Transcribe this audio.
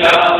Yeah.